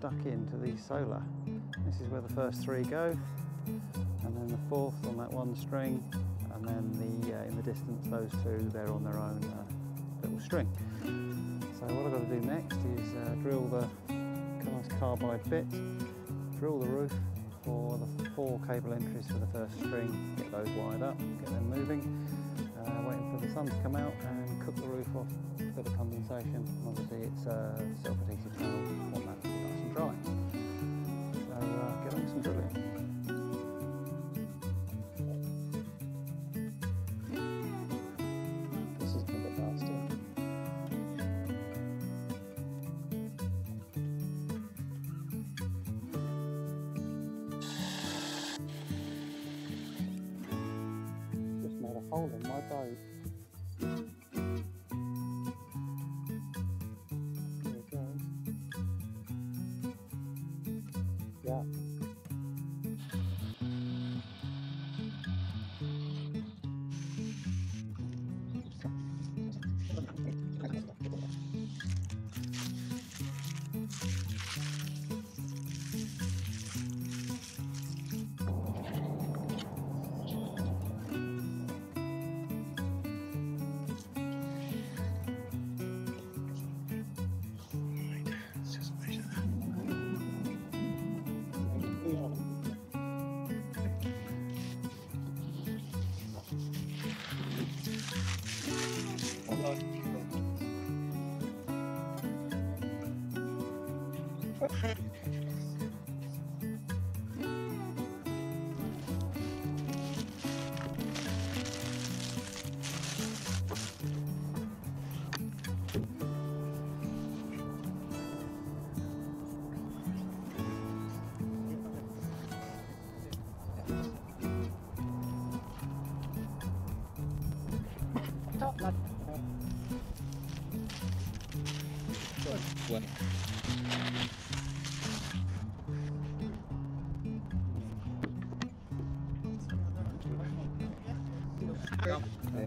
stuck into the solar. This is where the first three go, and then the fourth on that one string, and then the uh, in the distance those two they're on their own uh, little string. So what I've got to do next is uh, drill the nice carbide bit, drill the roof for the four cable entries for the first string, get those wired up, get them moving, uh, waiting for the sun to come out and cook the roof off for the condensation. Obviously it's a self-adhesive panel, want that and dry. So uh, get on some drilling. This is going to be faster. Just made a hole in my boat. What? 哎.